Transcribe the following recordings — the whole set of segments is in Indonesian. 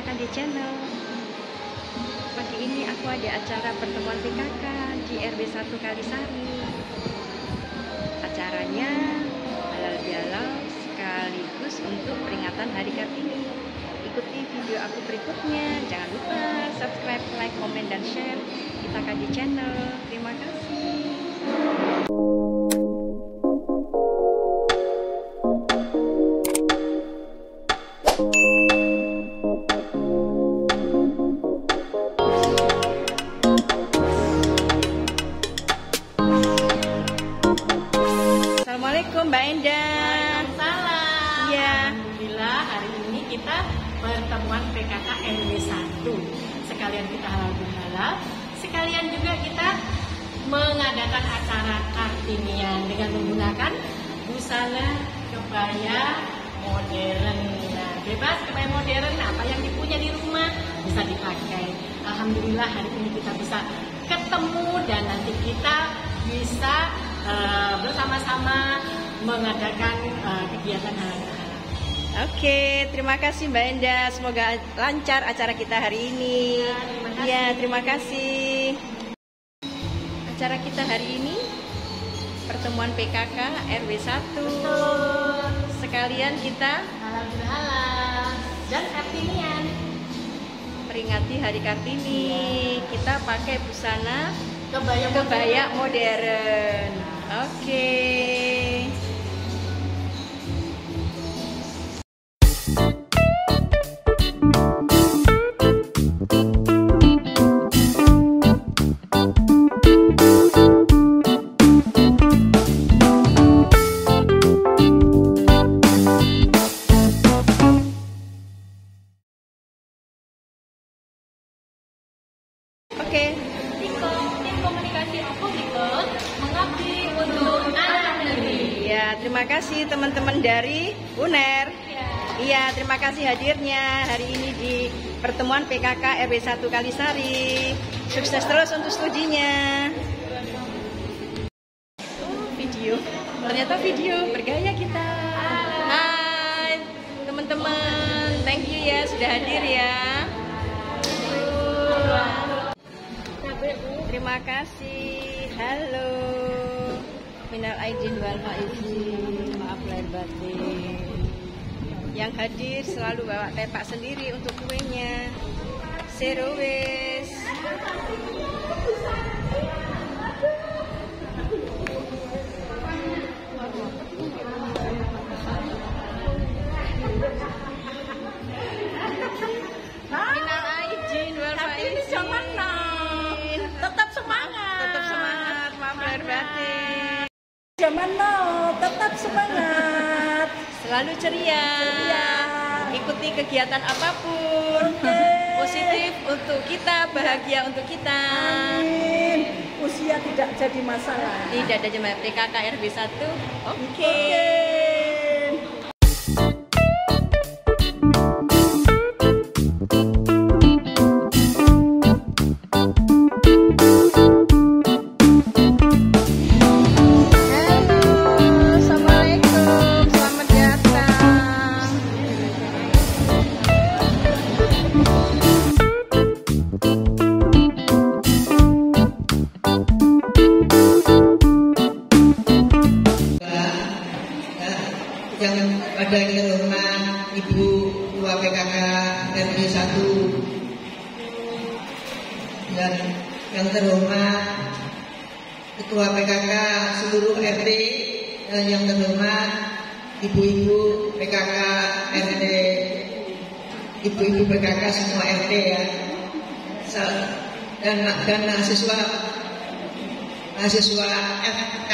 di channel. Pagi ini aku ada acara pertemuan PKK di RW 1 Kalisari. Acaranya halal bihalal sekaligus untuk peringatan Hari Kartini. Ikuti video aku berikutnya. Jangan lupa subscribe, like, komen, dan share. Kita di channel. Terima kasih busana kebaya modern. Nah, bebas kebaya modern apa yang dipunya di rumah bisa dipakai. Alhamdulillah hari ini kita bisa ketemu dan nanti kita bisa eh, bersama-sama mengadakan eh, kegiatan halal. Oke, terima kasih Mbak Endah. Semoga lancar acara kita hari ini. Ya, terima kasih. Ya, terima kasih. Acara kita hari ini pertemuan PKK RW 1. Sekalian kita dan kartinian peringati Hari Kartini. Kita pakai busana kebaya kebaya modern. Oke. Oke. 1 Kalisari. Sukses terus untuk studinya. Oh, video. Ternyata video bergaya kita. Hai, teman-teman. Thank you ya sudah hadir ya. Terima kasih. Halo. Minal aidin wal faizin. Maaf lahir batin. Yang hadir selalu bawa tepak sendiri untuk kuenya. Serowes. Minal aidin wal Tapi ini faizin. jangan. Tetap semangat. Tetap semangat, maaf lahir batin. Zaman now, tetap semangat. Selalu ceria. Ceria. Ikuti kegiatan apa pun. Positif untuk kita, bahagia untuk kita. Amin. Usia tidak jadi masalah. Tidak ada jemaah PKK RW 1. Oke. Halo, Semua RT ya dan dan mahasiswa mahasiswa FK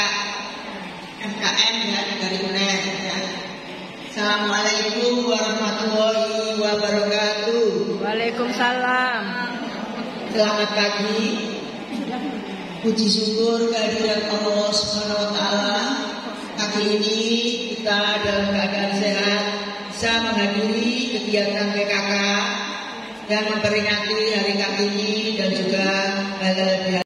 FKM ya dari UNER ya. Assalamualaikum warahmatullahi wabarakatuh. Waalaikumsalam. Selamat pagi. Puji syukur kehadiran Allah Subhanahu wa taala. Pagi ini kita dalam keadaan sehat bisa menghadiri kegiatan PKK dan memperingati Hari Kartini dan juga halal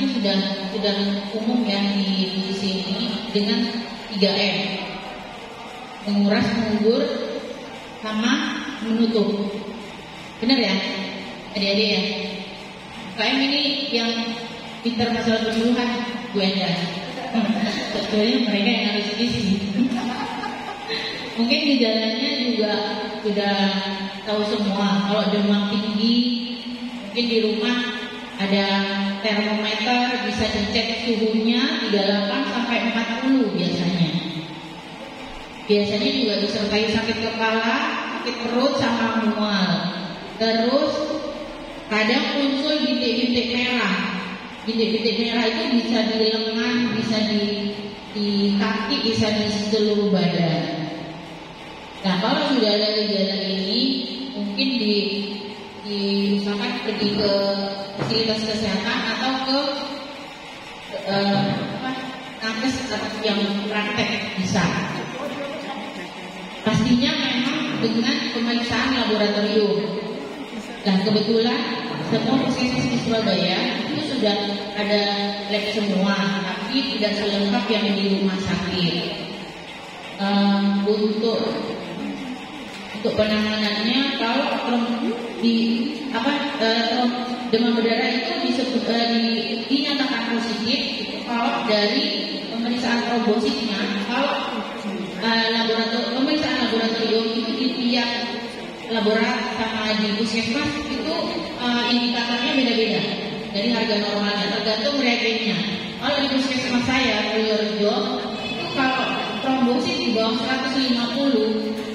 mungkin sudah sudah umum ya di, di sini dengan 3M menguras, mengubur, sama menutup. Benar ya, adik-adik ya. KM ini yang pintar masalah penyuluhan Bu Enda. Sebetulnya mereka yang harus isi. Mungkin gejalanya juga sudah tahu semua. Kalau demam tinggi, mungkin di rumah ada termometer bisa dicek suhunya 38 sampai 40 biasanya. Biasanya juga disertai sakit kepala, sakit perut sama mual. Terus kadang muncul bintik-bintik merah. Bintik-bintik merah itu bisa di lengan, bisa di di kaki, bisa di seluruh badan. Nah kalau sudah ada gejala ini mungkin di diusahakan pergi ke fasilitas kesehatan atau ke eh, apa yang praktek bisa. Pastinya memang dengan pemeriksaan laboratorium. Nah kebetulan semua puskesmas di Surabaya itu sudah ada lab semua, tapi tidak selengkap yang di rumah sakit. Eh, untuk untuk penanganannya kalau trom- di apa eh, demam berdarah itu disebut eh, di, dinyatakan positif itu kalau dari pemeriksaan trombositnya kalau eh, laboratorium pemeriksaan laboratorium itu di tiap laboratorium sama di puskesmas itu eh, indikatornya beda-beda dari harga normalnya tergantung reagennya kalau di puskesmas saya Purworejo itu kalau trombosit di bawah 150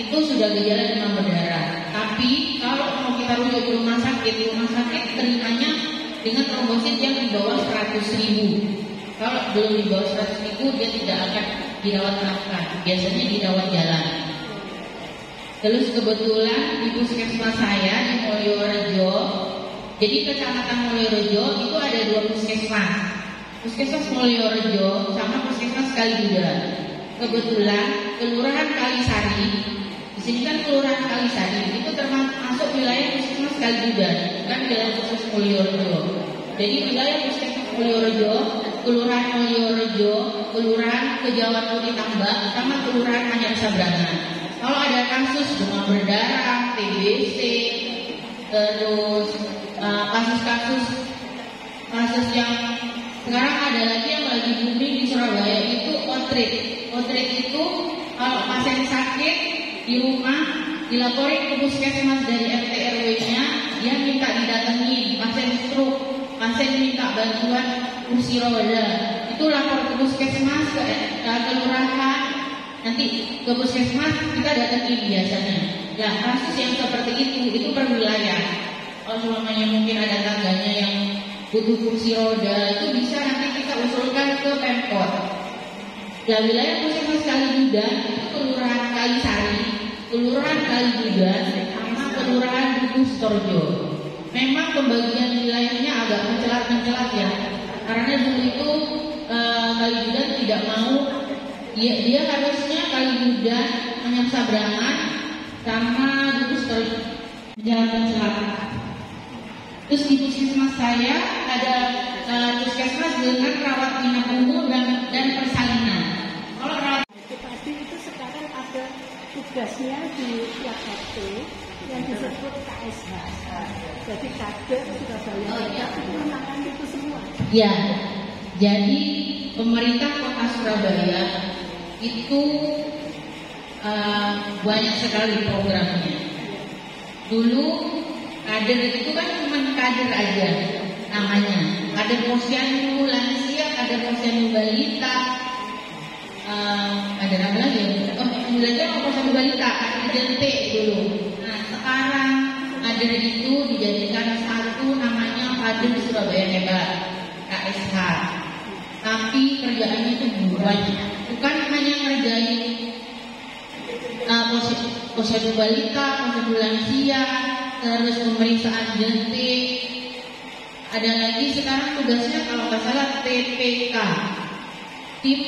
itu sudah gejala demam berdarah. Tapi kalau mau kita rujuk ke rumah sakit, rumah sakit terimanya dengan trombosit yang di bawah 100 ribu. Kalau belum di bawah 100 ribu, dia tidak akan dirawat inapkan. Biasanya dirawat jalan. Terus kebetulan di puskesmas saya di Mulyorejo, jadi kecamatan Mulyorejo itu ada dua puskesmas. Puskesmas Mulyorejo sama puskesmas Kaliduda. Kebetulan kelurahan Kalisari di sini kan kelurahan Kalisari itu termasuk wilayah puskesmas Kalidudan, bukan wilayah puskesmas Mulyorejo. Jadi wilayah puskesmas Mulyorejo, kelurahan Mulyorejo, kelurahan Kejawan Puri Tambak, sama kelurahan Anyar Sabrana. Kalau ada kasus demam berdarah, TBC, terus eh, kasus-kasus kasus yang sekarang ada lagi yang lagi booming di Surabaya itu outreach. Outreach itu kalau pasien sakit di rumah dilaporin ke puskesmas dari RT RW-nya, dia minta pasien minta bantuan kursi roda. Itu lapor ke puskesmas ke, ke kelurahan. Nanti ke puskesmas kita datangi biasanya. Ya kasus yang seperti itu itu per wilayah. Kalau selamanya mungkin ada tangganya yang butuh kursi roda. Itu bisa nanti kita usulkan ke pemkot. Ya wilayah puskesmas Kalijudan itu kelurahan Kalisari kelurahan Kalijudan sama kelurahan Dukuh Storjo memang pembagian wilayahnya agak mencelat-mencelat ya karena dulu itu Kalijudan tidak mau. Dia, dia harusnya Kalijudan Menyamsabrangan sama Dukus Jalan Selatan terus di puskesmas saya ada uh, puskesmas dengan rawat inap umum dan, dan persalinan. Kalau rawat Tadi itu sekarang ada tugasnya di tiap RT yang disebut KSH. Jadi kader Surabaya itu menangani itu semua. Ya, jadi pemerintah kota Surabaya itu uh, banyak sekali programnya. Dulu kader itu kan cuma kader aja namanya. Kader posyandu lansia, kader posyandu balita, uh, kader apa lagi? Belajar posyandu balita, kader jente dulu. Nah, sekarang kader itu dijadikan satu namanya kader Surabaya hebat. KSH. Tapi kerjaannya itu banyak. Bukan hanya ngerjain uh, pos- posyandu balita, posyandu lansia, terus pemeriksaan jentik. Ada lagi sekarang tugasnya kalau nggak salah TPK, tim,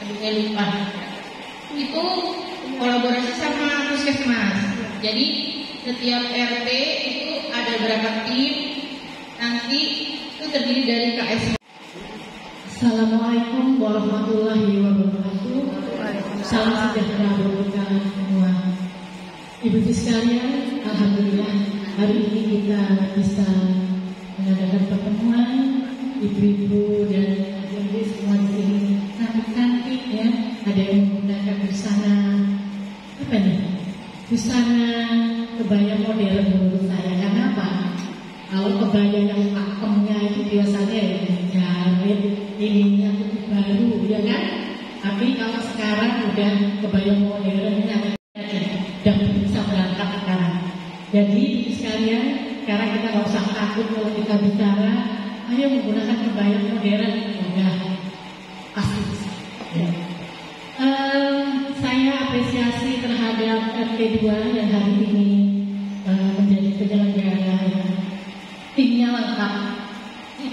aduh lupa. Itu kolaborasi sama puskesmas. Jadi setiap RT itu ada berapa tim, nanti itu terdiri dari KSH. Assalamualaikum warahmatullahi wabarakatuh. Salam sejahtera untuk kalian semua. Ibu sekalian, alhamdulillah hari ini kita bisa mengadakan pertemuan ibu-ibu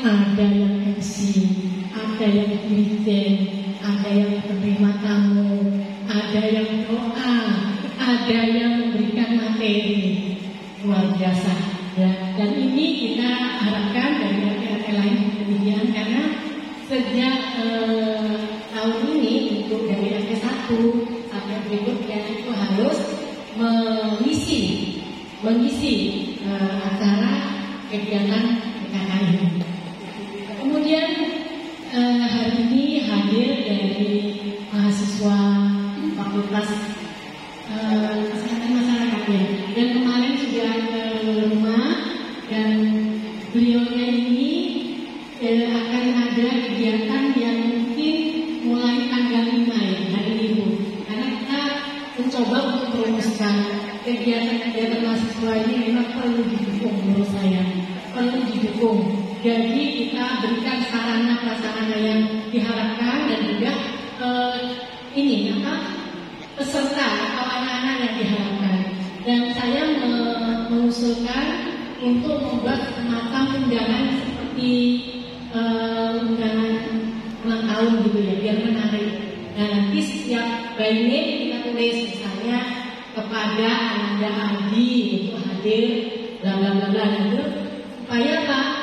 ada yang MC, ada yang dirjen, ada yang penerima tamu, ada yang doa, ada yang memberikan materi luar biasa. Jadi kita berikan sarana prasarana yang diharapkan dan juga eh, ini apa peserta atau anak-anak yang diharapkan. Dan saya me- mengusulkan untuk membuat semacam undangan seperti eh, undangan ulang tahun gitu ya, biar menarik. Nah nanti setiap by name kita tulis misalnya kepada Ananda Adi itu hadir, bla bla bla bla gitu, supaya apa?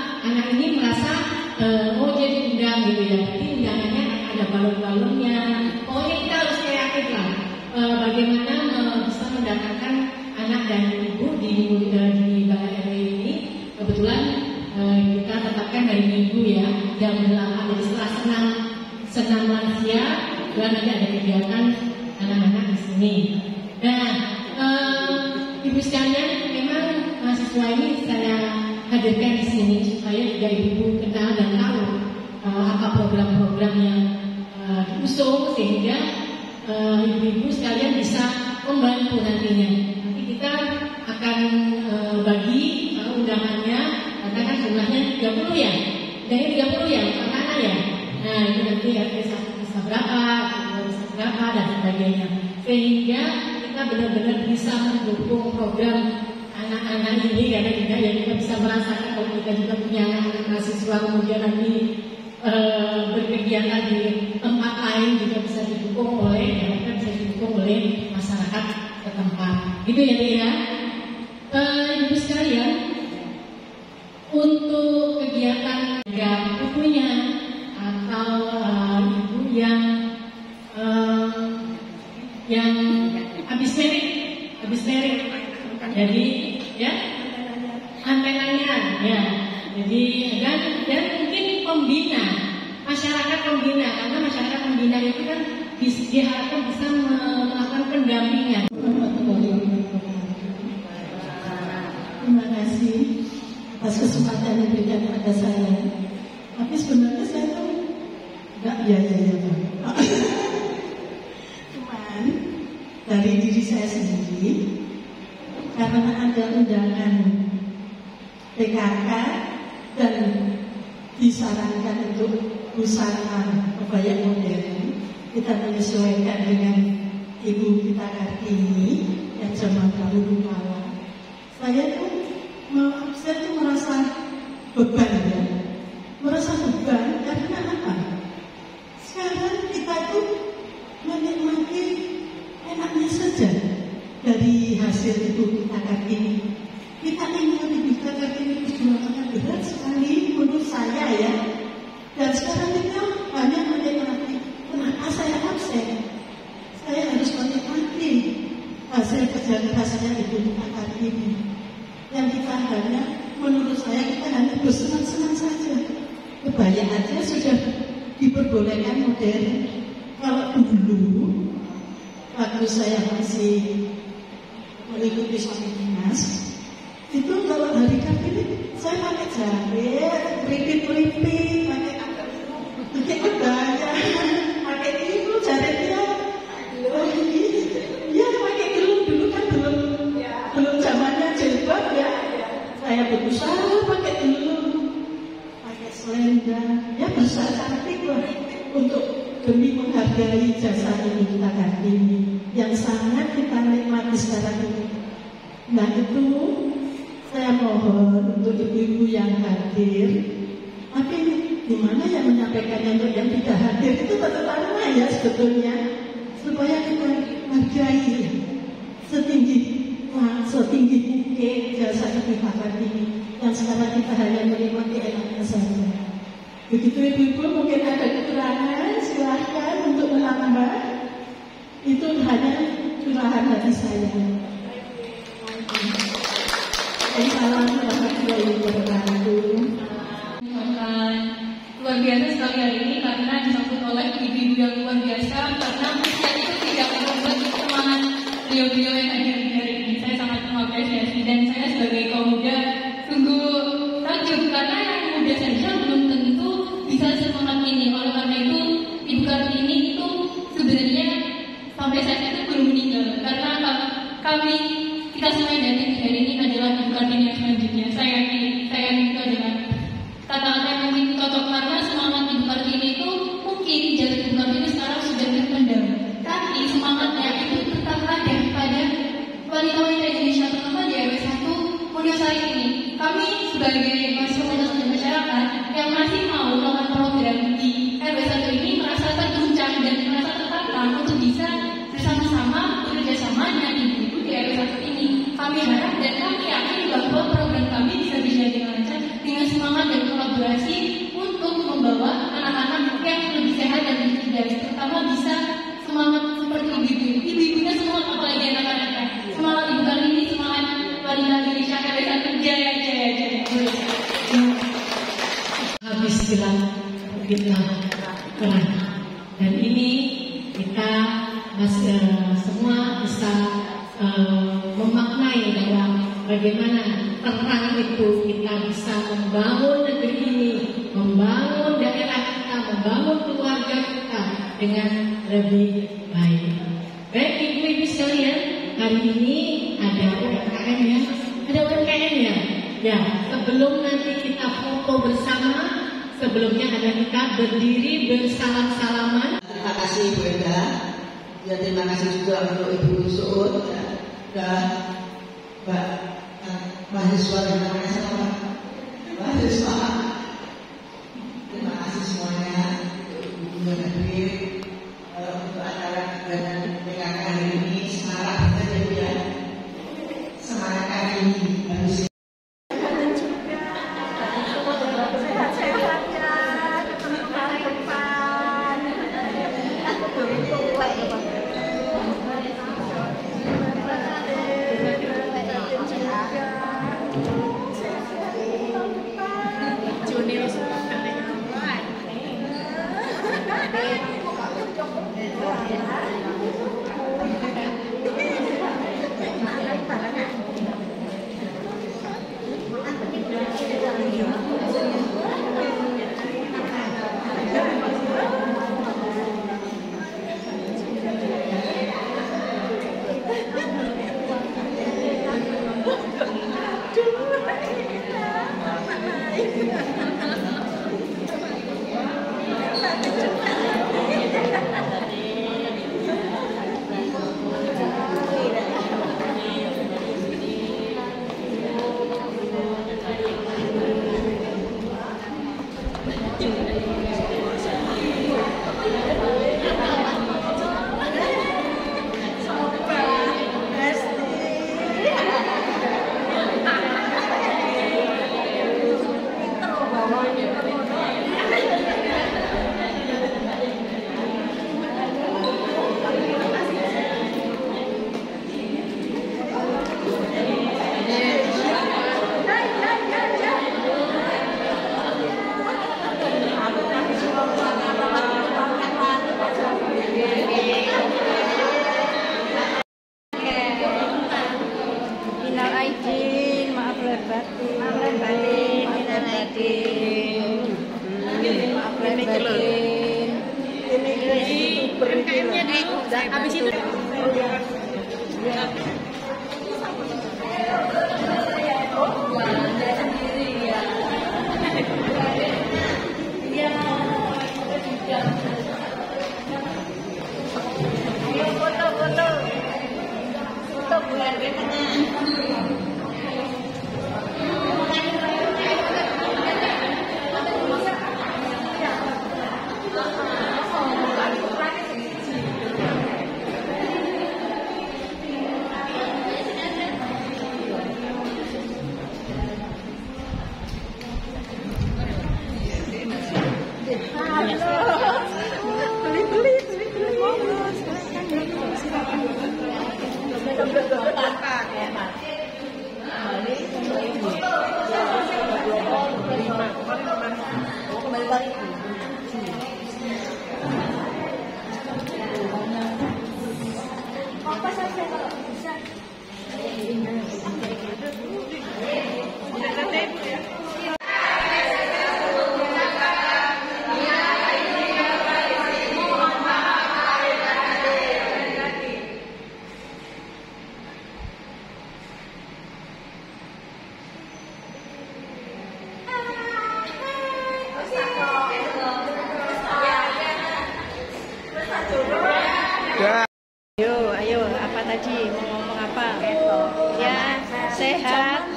Sini. Nah, eh, ibu sekalian memang mahasiswa ini saya hadirkan di sini supaya juga ibu kenal dan tahu uh, apa program-program yang uh, diusung sehingga ibu-ibu sekalian bisa membantu nantinya. Nanti kita akan bagi undangannya, karena kan jumlahnya 30 ya, dari 30 ya, anak-anak ya. Nah itu nanti ya bisa, bisa berapa, bisa berapa dan sebagainya. Sehingga kita benar-benar bisa mendukung program anak-anak ini karena kita ya kita bisa merasakan kalau kita juga punya mahasiswa kemudian nanti e, berkegiatan di tempat lain juga bisa didukung oleh ya bisa didukung oleh masyarakat setempat. Gitu ya dia masyarakat saya berusaha pakai gelung pakai selendang. Ya berusaha cantik lah. Untuk demi menghargai jasa ibu kita kartini yang sangat kita nikmati sekarang ini. Nah itu saya mohon untuk ibu-ibu yang hadir, tapi gimana yang menyampaikannya untuk yang tidak hadir? Itu tetap ya sebetulnya supaya kita hargai setinggi setinggi mungkin jasa ibu ini sekarang kita hanya menikmati enaknya saja. Begitu ibu-ibu mungkin ada kekurangan, silahkan untuk menambah itu hanya curahan dari saya. Salam warahmatullahi wabarakatuh. Luar biasa sekali hari ini karena disambut oleh ibu-ibu yang luar biasa karena usia itu tidak membuat semangat beliau-beliau semangat dan kolaborasi Mbak eh, mahasiswa dan namanya siapa? Mahasiswa. Tadi? Mau ngomong apa? Ya, sehat.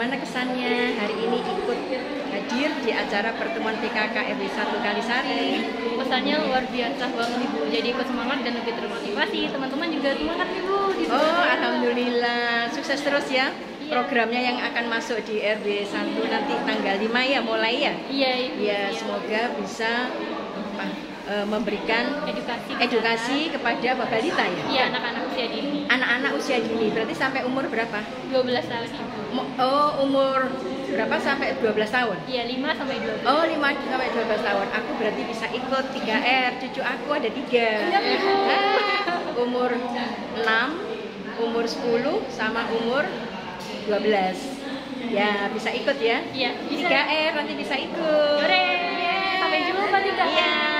Karina, gimana kesannya hari ini ikut hadir di acara pertemuan PKK RW 1 Kalisari? Pesannya luar biasa banget ibu. Jadi ikut semangat dan lebih termotivasi. Teman-teman juga semangat ibu. Di Oh, alhamdulillah. Sukses terus ya. Iya. Programnya yang akan masuk di RW 1 nanti tanggal 5 ya mulai ya. Iya ibu. Ya, semoga bisa eh, memberikan edukasi edukasi kepada balita ya? iya anak-anak usia dini Anak-anak usia dini, berarti sampai umur berapa? 12 tahun Oh, umur berapa sampai 12 tahun? iya 5 sampai 12 Oh, 5 sampai 12 tahun. Aku berarti bisa ikut 3R. Cucu aku ada 3. Ah, umur 6, umur 10 sama umur 12. Ya, bisa ikut ya. iya bisa 3R nanti bisa ikut. Hore! sampai jumpa di Iya.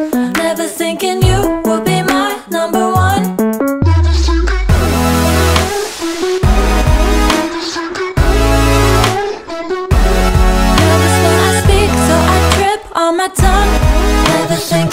On my tongue. Never thinking